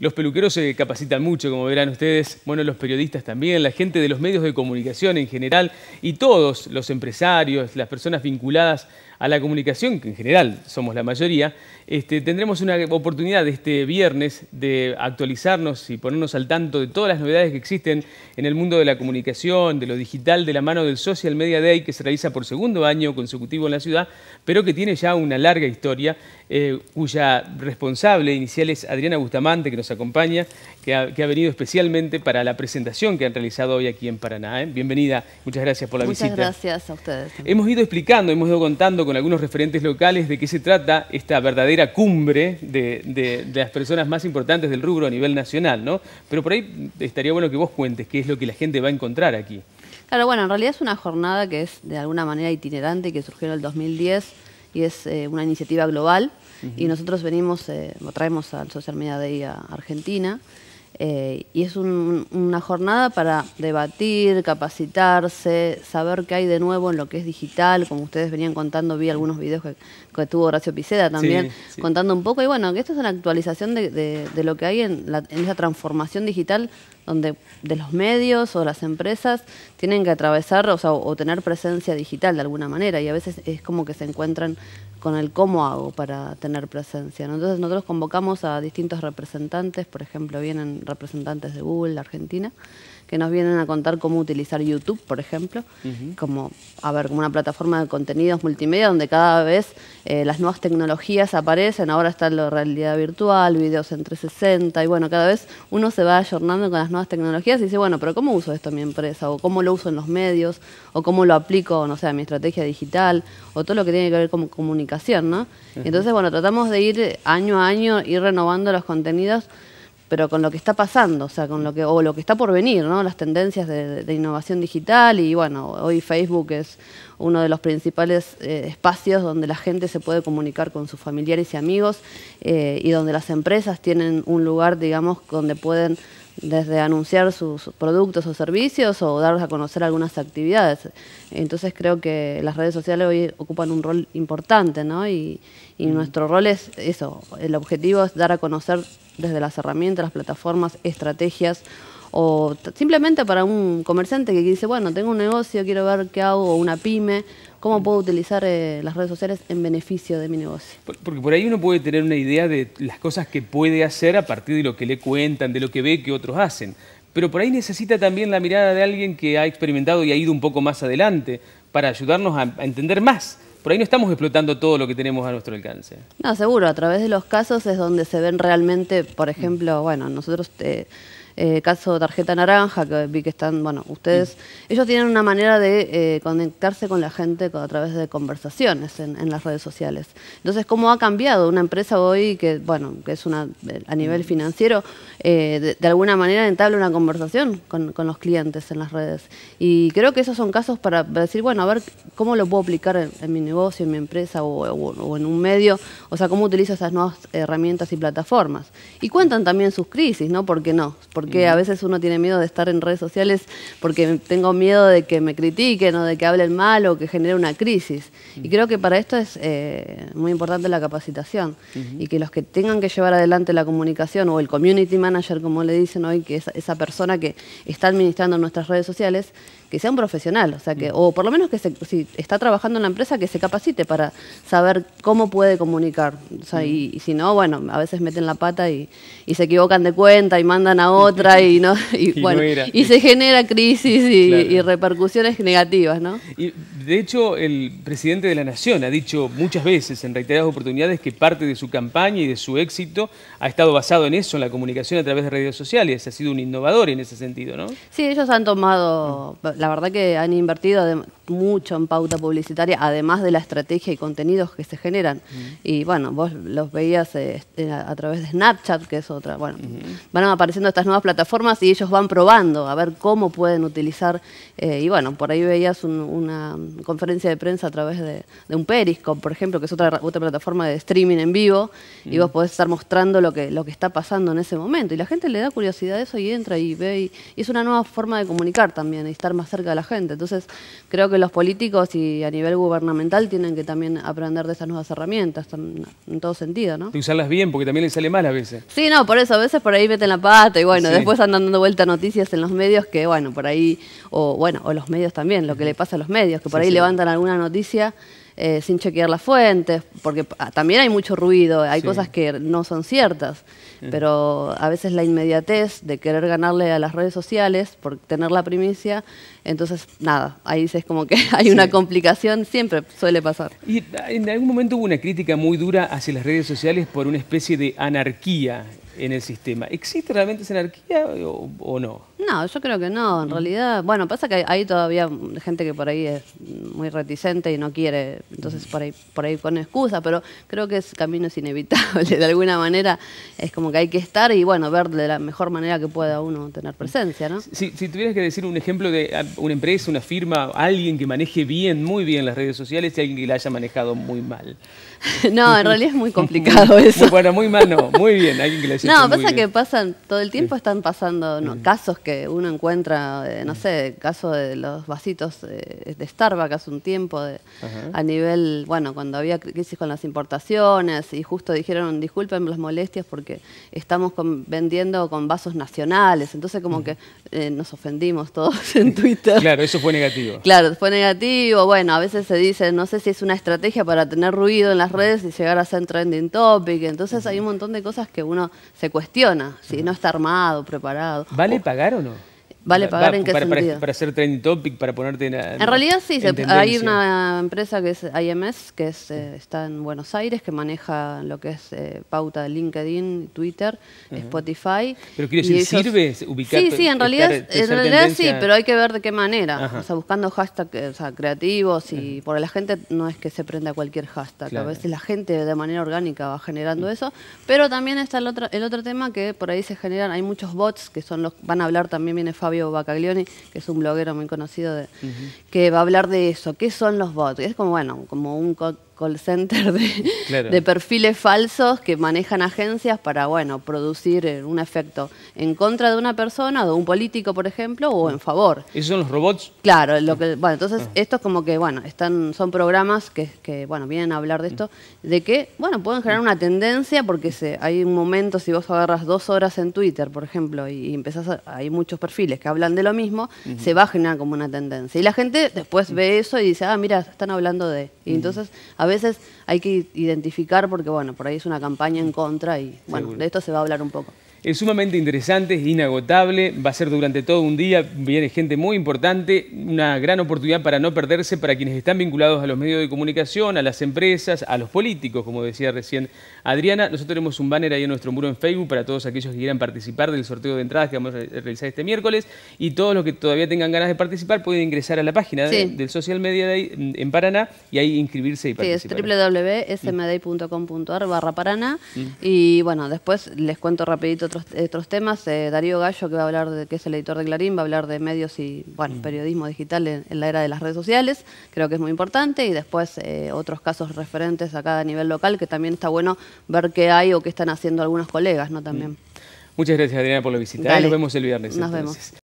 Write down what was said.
Los peluqueros se capacitan mucho, como verán ustedes, bueno, los periodistas también, la gente de los medios de comunicación en general y todos los empresarios, las personas vinculadas a la comunicación, que en general somos la mayoría, este, tendremos una oportunidad este viernes de actualizarnos y ponernos al tanto de todas las novedades que existen en el mundo de la comunicación, de lo digital, de la mano del Social Media Day que se realiza por segundo año consecutivo en la ciudad, pero que tiene ya una larga historia, eh, cuya responsable inicial es Adriana Bustamante, que nos acompaña, que ha, venido especialmente para la presentación que han realizado hoy aquí en Paraná. ¿eh? Bienvenida, muchas gracias por la visita. Muchas gracias a ustedes. Hemos ido explicando, hemos ido contando con algunos referentes locales de qué se trata esta verdadera cumbre de, las personas más importantes del rubro a nivel nacional, ¿no? Pero por ahí estaría bueno que vos cuentes qué es lo que la gente va a encontrar aquí. Claro, bueno, en realidad es una jornada que es de alguna manera itinerante, que surgió en el 2010 y es eh, una iniciativa global. Y nosotros venimos, eh, traemos al Social Media Day a Argentina. Eh, y es una jornada para debatir, capacitarse, saber qué hay de nuevo en lo que es digital, como ustedes venían contando, vi algunos videos que, tuvo Horacio Piceda también, contando un poco, y bueno, que esto es una actualización de, lo que hay en, en, esa transformación digital, donde de los medios o las empresas tienen que atravesar o, o tener presencia digital de alguna manera, y a veces es como que se encuentran con el cómo hago para tener presencia. Entonces nosotros convocamos a distintos representantes, por ejemplo, vienen representantes de Google, Argentina, que nos vienen a contar cómo utilizar YouTube, por ejemplo, como, a ver, como una plataforma de contenidos multimedia donde cada vez eh, las nuevas tecnologías aparecen, ahora está la realidad virtual, videos en 360, y bueno, cada vez uno se va ayornando con las nuevas tecnologías y dice, bueno, pero ¿cómo uso esto en mi empresa? O ¿cómo lo uso en los medios? ¿O cómo lo aplico, no sé, a mi estrategia digital? O todo lo que tiene que ver con comunicación, ¿no? Entonces, bueno, tratamos de ir año a año, ir renovando los contenidos pero con lo que está pasando, o sea, con lo que, o lo que está por venir, ¿no? Las tendencias de, innovación digital y bueno, hoy Facebook es uno de los principales eh, espacios donde la gente se puede comunicar con sus familiares y amigos eh, y donde las empresas tienen un lugar, digamos, donde pueden desde anunciar sus productos o servicios o darlos a conocer algunas actividades. Entonces creo que las redes sociales hoy ocupan un rol importante, ¿no? Y, y nuestro rol es eso, el objetivo es dar a conocer desde las herramientas, las plataformas, estrategias, o simplemente para un comerciante que dice, bueno, tengo un negocio, quiero ver qué hago, una pyme, cómo puedo utilizar eh, las redes sociales en beneficio de mi negocio. Porque por ahí uno puede tener una idea de las cosas que puede hacer a partir de lo que le cuentan, de lo que ve que otros hacen. Pero por ahí necesita también la mirada de alguien que ha experimentado y ha ido un poco más adelante para ayudarnos a entender más por ahí no estamos explotando todo lo que tenemos a nuestro alcance. No, seguro, a través de los casos es donde se ven realmente, por ejemplo, bueno, nosotros... Eh, eh, caso Tarjeta Naranja, que vi que están, bueno, ustedes, ellos tienen una manera de eh, conectarse con la gente a través de conversaciones en, las redes sociales. Entonces, ¿cómo ha cambiado una empresa hoy que, bueno, que es una, a nivel financiero, eh, de, alguna manera entabla una conversación con, los clientes en las redes? Y creo que esos son casos para, decir, bueno, a ver cómo lo puedo aplicar en, mi negocio, en mi empresa o, o, en un medio, o sea, cómo utilizo esas nuevas herramientas y plataformas. Y cuentan también sus crisis, ¿no? ¿Por qué no? porque a veces uno tiene miedo de estar en redes sociales porque tengo miedo de que me critiquen o de que hablen mal o que genere una crisis. Y creo que para esto es eh, muy importante la capacitación y que los que tengan que llevar adelante la comunicación o el community manager, como le dicen hoy, que es esa persona que está administrando nuestras redes sociales, que sea un profesional, o sea que, o por lo menos que si está trabajando en la empresa, que se capacite para saber cómo puede comunicar. O sea, y, si no, bueno, a veces meten la pata y, se equivocan de cuenta y mandan a otra y no, y, bueno, y se genera crisis y, repercusiones negativas, ¿no? De hecho, el presidente de la Nación ha dicho muchas veces, en reiteradas oportunidades, que parte de su campaña y de su éxito ha estado basado en eso, en la comunicación a través de redes sociales. Ha sido un innovador en ese sentido, ¿no? Sí, ellos han tomado la verdad que han invertido mucho en pauta publicitaria, además de la estrategia y contenidos que se generan. Y bueno, vos los veías este, a, través de Snapchat, que es otra. Bueno, van apareciendo estas nuevas plataformas y ellos van probando a ver cómo pueden utilizar. Eh, y bueno, por ahí veías una, conferencia de prensa a través de, un Periscope, por ejemplo, que es otra, otra plataforma de streaming en vivo, y vos podés estar mostrando lo que, lo que está pasando en ese momento. Y la gente le da curiosidad a eso y entra y ve. Y, es una nueva forma de comunicar también, y estar más cerca de la gente. Entonces, creo que los políticos y a nivel gubernamental tienen que también aprender de esas nuevas herramientas, en, todo sentido, ¿no? Y usarlas bien, porque también les sale mal a veces. Sí, no, por eso, a veces por ahí meten la pata y bueno, después andan dando vuelta noticias en los medios que, bueno, por ahí, o bueno, o los medios también, lo que le pasa a los medios, que por ahí levantan alguna noticia eh, sin chequear las fuentes, porque también hay mucho ruido, hay cosas que no son ciertas, pero a veces la inmediatez de querer ganarle a las redes sociales por tener la primicia, entonces nada, ahí es como que hay una complicación, siempre suele pasar. Y en algún momento hubo una crítica muy dura hacia las redes sociales por una especie de anarquía en el sistema. ¿Existe realmente esa anarquía o, no? No, yo creo que no. En realidad, bueno, pasa que hay, todavía gente que por ahí es muy reticente y no quiere, entonces por ahí, por ahí pone excusa, pero creo que ese camino es inevitable. De alguna manera es como que hay que estar y bueno, ver de la mejor manera que pueda uno tener presencia, ¿no? Si, si tuvieras que decir un ejemplo de una empresa, una firma, alguien que maneje bien, muy bien las redes sociales y alguien que la haya manejado muy mal. No, en realidad es muy complicado eso. bueno, muy mal no, muy bien, alguien que le No, pasa que pasan, todo el tiempo están pasando casos que uno encuentra, eh, no sé, caso de los vasitos eh, de Starbucks hace un tiempo, a nivel, bueno, cuando había crisis con las importaciones y justo dijeron, disculpen las molestias porque estamos vendiendo con vasos nacionales, entonces como que eh, nos ofendimos todos en Twitter. Claro, eso fue negativo. Claro, fue negativo, bueno, a veces se dice, no sé si es una estrategia para tener ruido en las redes y llegar a ser trending topic. Entonces hay un montón de cosas que uno se cuestiona, si no está armado, preparado. ¿Vale pagar o no? ¿Vale pagar en qué para, sentido? Para, hacer trending topic, para ponerte en... En realidad sí, hay una empresa que es IMS, que es, eh, está en Buenos Aires, que maneja lo que es eh, pauta de LinkedIn, Twitter, Spotify. ¿Pero quiere decir, sirve ubicar? Sí, sí, en realidad, en realidad sí, pero hay que ver de qué manera. O sea, buscando hashtags eh, o sea, creativos y porque la gente no es que se prenda cualquier hashtag. A veces la gente de manera orgánica va generando eso, pero también está el otro, el otro tema que por ahí se generan, hay muchos bots que son los, van a hablar, también viene Fabio Bacaglioni, que es un bloguero muy conocido, de, que va a hablar de eso. ¿Qué son los bots? Es como, bueno, como un call center de, perfiles falsos que manejan agencias para, bueno, producir eh, un efecto en contra de una persona, de un político, por ejemplo, o en favor. ¿Esos son los robots? Claro, lo que, bueno, entonces ah. esto es como que, bueno, están, son programas que, que, bueno, vienen a hablar de esto, de que, bueno, pueden generar una tendencia porque se, hay un momento, si vos agarras dos horas en Twitter, por ejemplo, y, empezás, a, hay muchos perfiles que hablan de lo mismo, se va a generar como una tendencia. Y la gente después ve eso y dice, ah, mira, están hablando de... Y entonces a veces hay que identificar porque, bueno, por ahí es una campaña en contra y, bueno, de esto se va a hablar un poco. Es sumamente interesante, es inagotable, va a ser durante todo un día, viene gente muy importante, una gran oportunidad para no perderse para quienes están vinculados a los medios de comunicación, a las empresas, a los políticos, como decía recién Adriana. Nosotros tenemos un banner ahí en nuestro muro en Facebook para todos aquellos que quieran participar del sorteo de entradas que vamos a realizar este miércoles y todos los que todavía tengan ganas de participar pueden ingresar a la página del Social Media Day en Paraná y ahí inscribirse y participar. Sí, es www.smday.com.ar barra Paraná mm. y bueno, después les cuento rapidito otros, temas. Eh, Darío Gallo, que va a hablar de, que es el editor de Clarín, va a hablar de medios y bueno, mm. periodismo digital en, la era de las redes sociales. Creo que es muy importante. Y después eh, otros casos referentes acá a nivel local, que también está bueno ver qué hay o qué están haciendo algunos colegas, ¿no? También. Mm. Muchas gracias, Adriana, por la visita. Nos vemos el viernes. Nos vemos.